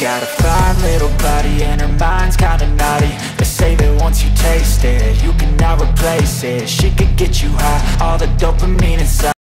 Got a fine little body and her mind's kinda naughty. They say that once you taste it, you cannot replace it. She could get you high, all the dopamine inside